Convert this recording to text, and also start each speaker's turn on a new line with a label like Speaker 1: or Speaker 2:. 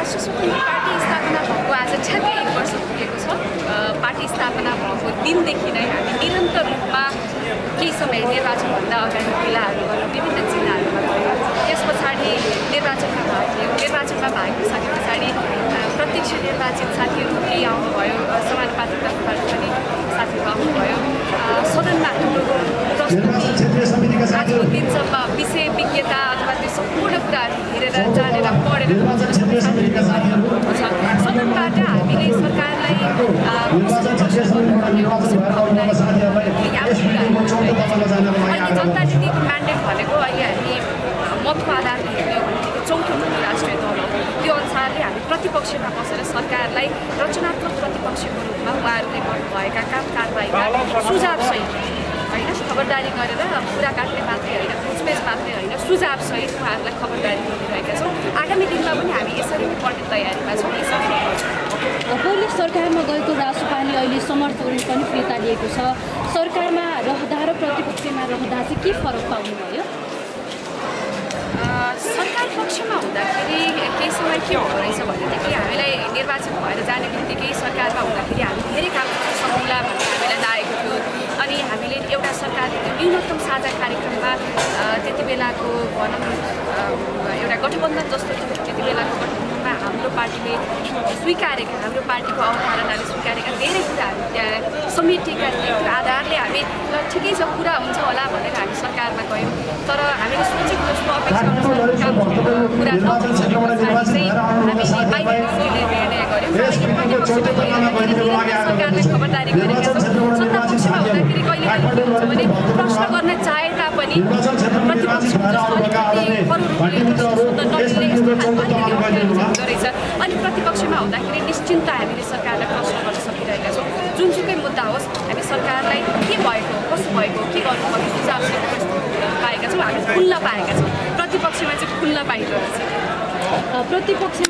Speaker 1: राष्ट्रिय स्वतन्त्र पार्टी स्थापना भएको आज ठ्याक्कै एक वर्ष पुगेको छ। पार्टी स्थापना भएको दिनदेखि नै हामी निरन्तर रूपमा केही समय निर्वाचनभन्दा अगाडि जिल्लाहरू गयौँ विभिन्न जिल्लाहरूमा गयौँ त्यस पछाडि निर्वाचनमा भाग लियौँ। निर्वाचनमा भाग लिइसके पछाडि प्रत्यक्ष निर्वाचित साथीहरू केही आउनुभयो। समानुपातिकताबाट पनि साथीहरू आउनुभयो। सदनमा हाम्रो प्रस्तुति अहिले जनता नीतिको म्यान्डेट भनेको अहिले हामी मतको आधारले हेर्ने हो भनेदेखि चौथो राष्ट्रिय दल हो त्यो अनुसारले हामी प्रतिपक्षमा बसेर सरकारलाई रचनात्मक प्रतिपक्षको रूपमा उहाँहरूले गर्नुभएका काम कारवाहीका सुझावसहित होइन खबरदारी गरेर कुरा काट्ने मात्रै होइन खोजमेज मात्रै होइन सुझावसहित उहाँहरूलाई खबरदारी गरिरहेका छौँ आगामी दिनमा पनि हामी यसरी नै पढ्ने तयारीमा छौँ यसरी नै गर्छौँ
Speaker 2: सरकारमा गएको रासोपाले अहिले समर्थन पनि फिर्ता लिएको छ सरकारमा रहँदा र प्रतिपक्षमा रहँदा चाहिँ के फरक पाउनुभयो
Speaker 1: सरकार पक्षमा हुँदाखेरि केही समय के हुँदो रहेछ भनेदेखि हामीलाई निर्वाचन भएर जाने बित्तिकै सरकारमा हुँदाखेरि हामी धेरै काम सकुला भन्ने हामीलाई लागेको थियो अनि हामीले एउटा सरकारले त्यो न्यूनतम साझा कार्यक्रममा त्यति बेलाको भनौँ एउटा गठबन्धन जस्तो थियो त्यति बेलाको गठबन्धनमा हाम्रो पार्टीले स्वीकारेका हाम्रो पार्टीको अवधारणाले स्वीकारेका धेरै कुराहरू त्यहाँ समेटिएका थियो त्यो आधारले हामी ल ठिकै छ कुरा हुन्छ होला भनेर हामी सरकारमा गयौँ तर हामीले सोचेको जस्तो अपेक्षा काम पछाडि चाहिँ हामीले बाहिर निर्णय गऱ्यौँ सरकारलाई खबरदारी गरेका छौँ सत्ता पक्षमा हुँदाखेरि कहिले हुन्छ भने प्रश्न गर्न चाहे तापनि रहेछ अनि प्रतिपक्षमा हुँदाखेरि निश्चिन्त हामीले सरकारलाई प्रश्न गर्न सकिरहेका छौँ जुनसुकै मुद्दा होस् हामी सरकारलाई के भएको कसो भएको के गर्नुपर्ने सुझाव पाएका छौँ हामी खुल्न पाएका छौँ। प्रतिपक्षमा चाहिँ खुल्न पाइरहेको छ
Speaker 2: प्रतिपक्षमा